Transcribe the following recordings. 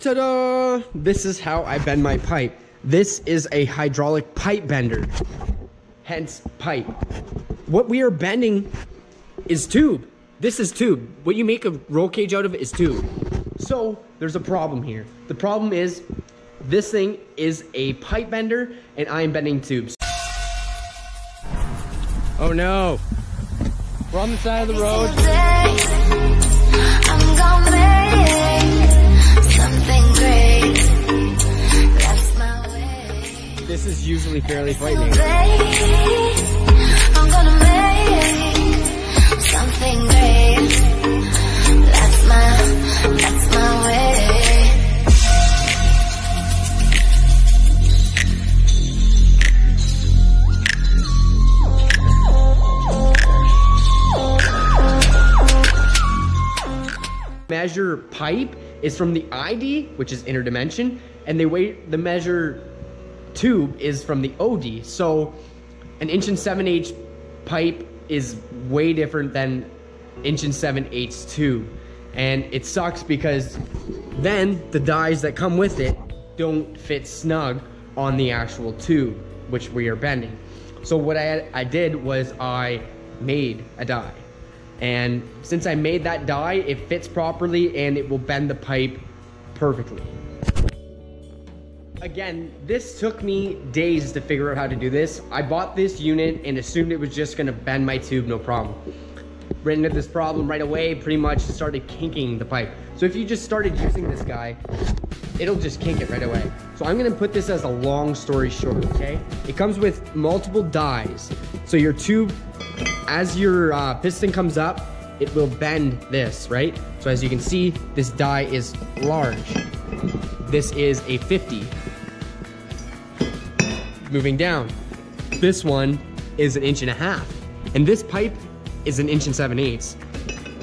Ta-da! This is how I bend my pipe. This is a hydraulic pipe bender, hence pipe. What we are bending is tube. This is tube. What you make a roll cage out of is tube. So there's a problem here. The problem is this thing is a pipe bender and I am bending tubes. Oh no. We're on the side of the road. This is usually fairly frightening. I'm gonna make something great. That's my, that's my way. measure pipe is from the ID, which is inner dimension, and they way the measure tube is from the OD. So an inch and 7 eighths pipe is way different than inch and 7 eighths tube. And it sucks because then the dies that come with it don't fit snug on the actual tube, which we are bending. So what I, I did was I made a die. And since I made that die, it fits properly and it will bend the pipe perfectly. Again, this took me days to figure out how to do this. I bought this unit and assumed it was just gonna bend my tube, no problem. Ran into this problem right away, pretty much started kinking the pipe. So if you just started using this guy, it'll just kink it right away. So I'm gonna put this as a long story short, okay? It comes with multiple dies. So your tube as your uh, piston comes up, it will bend this, right? So as you can see, this die is large. This is a 50. Moving down, this one is an inch and a half. And this pipe is an inch and seven eighths.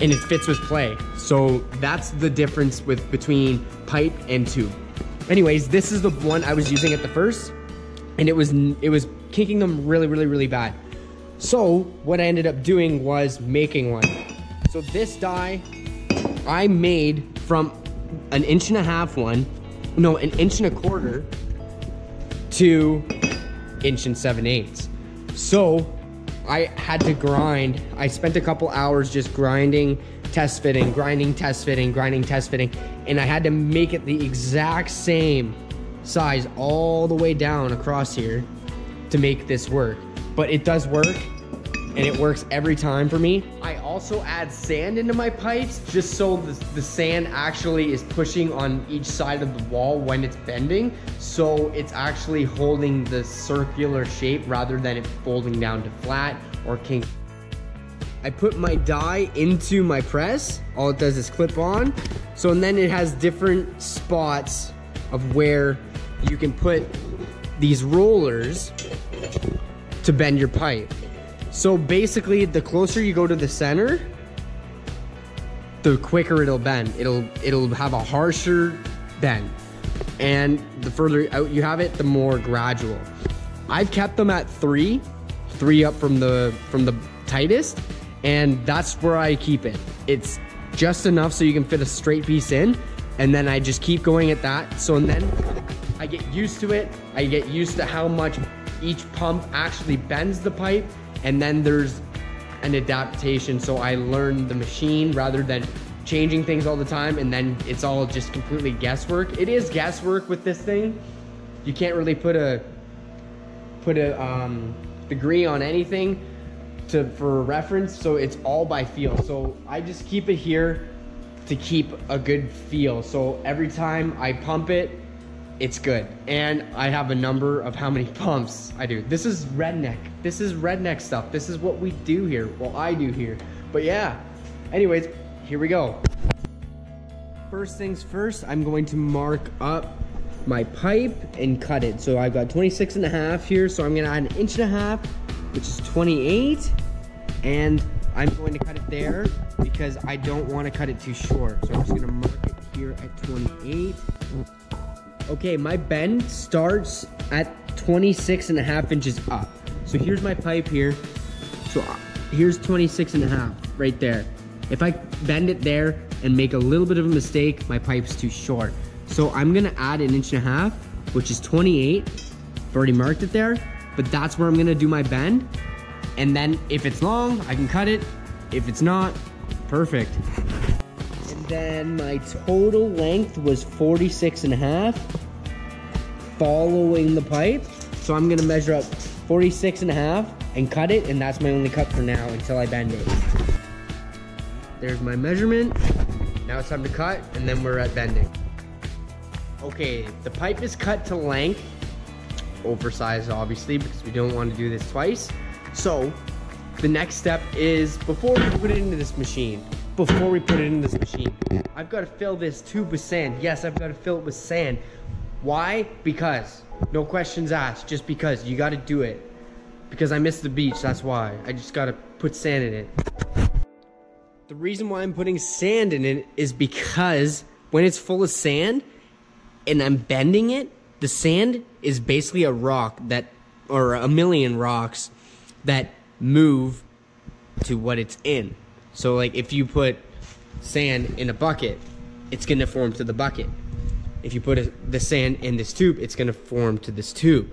And it fits with play. So that's the difference with between pipe and tube. Anyways, this is the one I was using at the first. And it was it was kinking them really, really, really bad. So what I ended up doing was making one. So this die I made from an inch and a half one, no, an inch and a quarter to inch and seven eighths. So I had to grind. I spent a couple hours just grinding, test fitting, grinding, test fitting, grinding, test fitting, and I had to make it the exact same size all the way down across here to make this work but it does work and it works every time for me. I also add sand into my pipes just so the, the sand actually is pushing on each side of the wall when it's bending. So it's actually holding the circular shape rather than it folding down to flat or kink. I put my die into my press. All it does is clip on. So and then it has different spots of where you can put these rollers to bend your pipe. So basically, the closer you go to the center, the quicker it'll bend. It'll it'll have a harsher bend. And the further out you have it, the more gradual. I've kept them at three, three up from the from the tightest, and that's where I keep it. It's just enough so you can fit a straight piece in, and then I just keep going at that. So and then I get used to it. I get used to how much each pump actually bends the pipe and then there's an adaptation so I learn the machine rather than changing things all the time and then it's all just completely guesswork. It is guesswork with this thing. You can't really put a put a um, degree on anything to for reference so it's all by feel. So I just keep it here to keep a good feel. So every time I pump it, it's good. And I have a number of how many pumps I do. This is redneck. This is redneck stuff. This is what we do here. Well, I do here. But yeah, anyways, here we go. First things first, I'm going to mark up my pipe and cut it. So I've got 26 and a half here. So I'm gonna add an inch and a half, which is 28. And I'm going to cut it there because I don't want to cut it too short. So I'm just gonna mark it here at 28. Okay, my bend starts at 26 and a half inches up. So here's my pipe here. So uh, here's 26 and a half right there. If I bend it there and make a little bit of a mistake, my pipe's too short. So I'm gonna add an inch and a half, which is 28. I've already marked it there, but that's where I'm gonna do my bend. And then if it's long, I can cut it. If it's not, perfect. Then my total length was 46 and a half following the pipe. So I'm gonna measure up 46 and a half and cut it, and that's my only cut for now until I bend it. There's my measurement. Now it's time to cut, and then we're at bending. Okay, the pipe is cut to length, oversized obviously, because we don't want to do this twice. So, the next step is, before we put it into this machine, before we put it in this machine, I've got to fill this tube with sand. Yes, I've got to fill it with sand. Why? Because. No questions asked, just because. You got to do it. Because I miss the beach, that's why. I just got to put sand in it. The reason why I'm putting sand in it is because when it's full of sand and I'm bending it, the sand is basically a rock that, or a million rocks that move to what it's in. So, like, if you put sand in a bucket, it's gonna form to the bucket. If you put a, the sand in this tube, it's gonna form to this tube.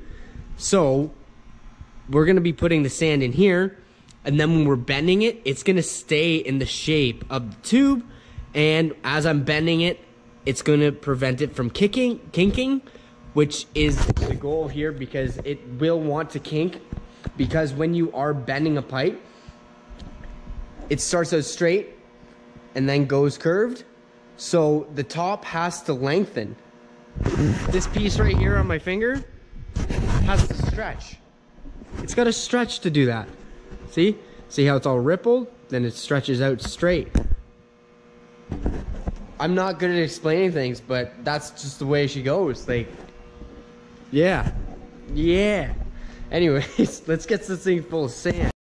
So, we're gonna be putting the sand in here and then when we're bending it, it's gonna stay in the shape of the tube. And as I'm bending it, it's gonna prevent it from kicking, kinking, which is the goal here because it will want to kink. Because when you are bending a pipe, it starts out straight and then goes curved. So the top has to lengthen. This piece right here on my finger has to stretch. It's got to stretch to do that. See? See how it's all rippled? Then it stretches out straight. I'm not good at explaining things, but that's just the way she goes. Like, yeah. Yeah. Anyways, let's get this thing full of sand.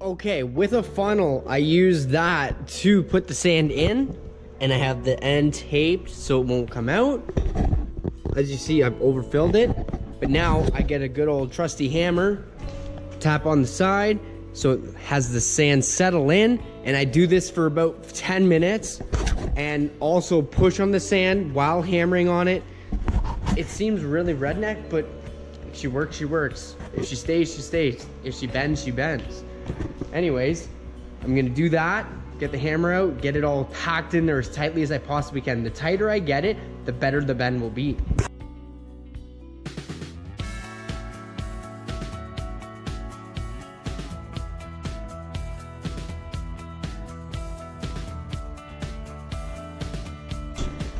Okay, with a funnel, I use that to put the sand in and I have the end taped so it won't come out. As you see, I've overfilled it, but now I get a good old trusty hammer, tap on the side, so it has the sand settle in, and I do this for about 10 minutes, and also push on the sand while hammering on it. It seems really redneck, but if she works, she works. If she stays, she stays. If she bends, she bends. Anyways, I'm gonna do that, get the hammer out, get it all packed in there as tightly as I possibly can. The tighter I get it, the better the bend will be.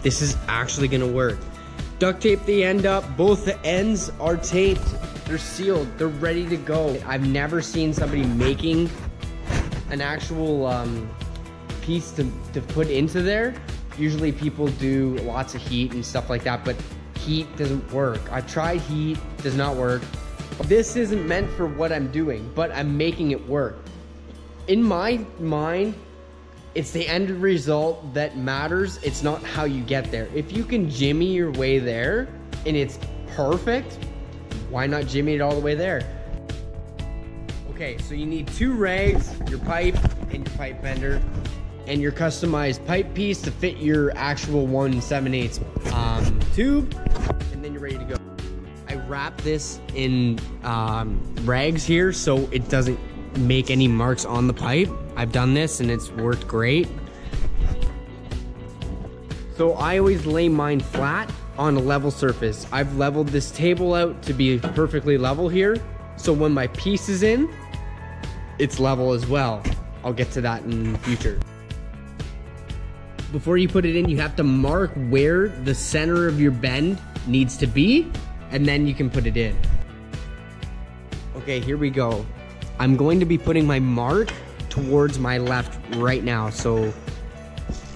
This is actually gonna work. Duct tape the end up, both the ends are taped, they're sealed, they're ready to go. I've never seen somebody making an actual um, piece to, to put into there. Usually people do lots of heat and stuff like that, but heat doesn't work. I've tried heat, does not work. This isn't meant for what I'm doing, but I'm making it work. In my mind, it's the end result that matters. It's not how you get there. If you can jimmy your way there and it's perfect, why not jimmy it all the way there? Okay, so you need two rags, your pipe, and your pipe bender, and your customized pipe piece to fit your actual 1 7 8 um, tube, and then you're ready to go. I wrap this in um, rags here so it doesn't make any marks on the pipe. I've done this and it's worked great. So I always lay mine flat on a level surface. I've leveled this table out to be perfectly level here. So when my piece is in, it's level as well. I'll get to that in future. Before you put it in, you have to mark where the center of your bend needs to be, and then you can put it in. Okay, here we go. I'm going to be putting my mark towards my left right now, so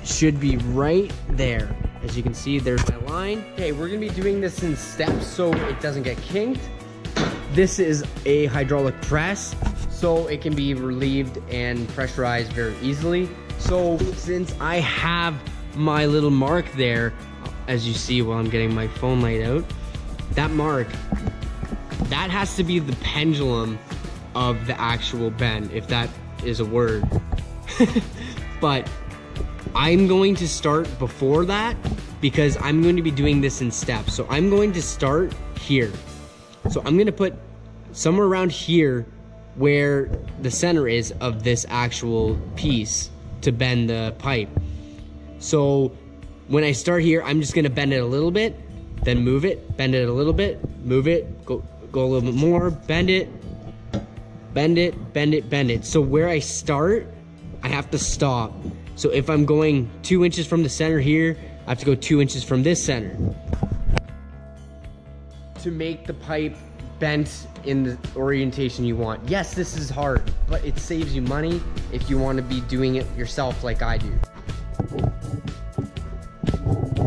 should be right there. As you can see, there's my line. Okay, we're gonna be doing this in steps so it doesn't get kinked. This is a hydraulic press so it can be relieved and pressurized very easily. So since I have my little mark there, as you see while I'm getting my phone light out, that mark, that has to be the pendulum of the actual bend, if that is a word. but I'm going to start before that because I'm going to be doing this in steps. So I'm going to start here. So I'm gonna put somewhere around here where the center is of this actual piece to bend the pipe. So when I start here, I'm just gonna bend it a little bit, then move it, bend it a little bit, move it, go, go a little bit more, bend it, bend it, bend it, bend it. So where I start, I have to stop. So if I'm going two inches from the center here, I have to go two inches from this center. To make the pipe bent in the orientation you want. Yes, this is hard, but it saves you money if you want to be doing it yourself like I do.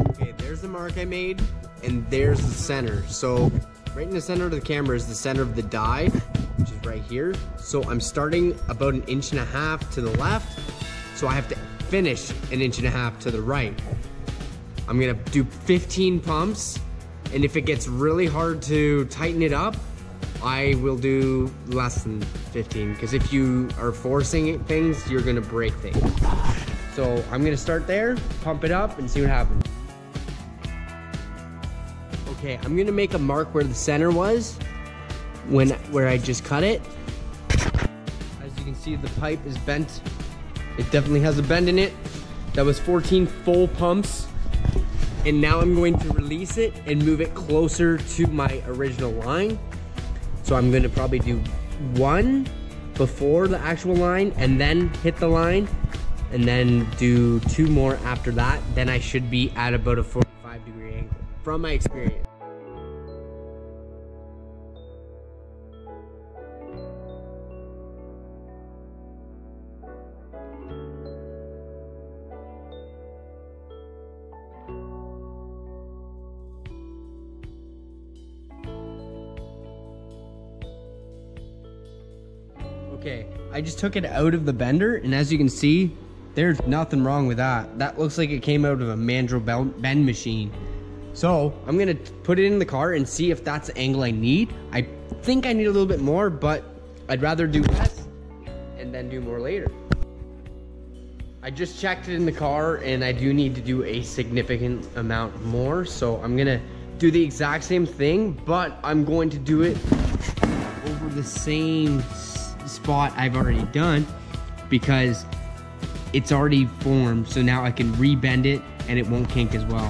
Okay, there's the mark I made, and there's the center. So right in the center of the camera is the center of the die, which is right here. So I'm starting about an inch and a half to the left, so I have to finish an inch and a half to the right. I'm gonna do 15 pumps, and if it gets really hard to tighten it up, I will do less than 15, because if you are forcing things, you're gonna break things. So I'm gonna start there, pump it up, and see what happens. Okay, I'm gonna make a mark where the center was, when where I just cut it. As you can see, the pipe is bent. It definitely has a bend in it. That was 14 full pumps. And now I'm going to release it and move it closer to my original line. So I'm gonna probably do one before the actual line and then hit the line and then do two more after that. Then I should be at about a 45 degree angle from my experience. Okay, I just took it out of the bender, and as you can see, there's nothing wrong with that. That looks like it came out of a mandrel bend machine. So, I'm gonna put it in the car and see if that's the angle I need. I think I need a little bit more, but I'd rather do less and then do more later. I just checked it in the car and I do need to do a significant amount more. So I'm gonna do the exact same thing, but I'm going to do it over the same spot I've already done because it's already formed. So now I can rebend it and it won't kink as well.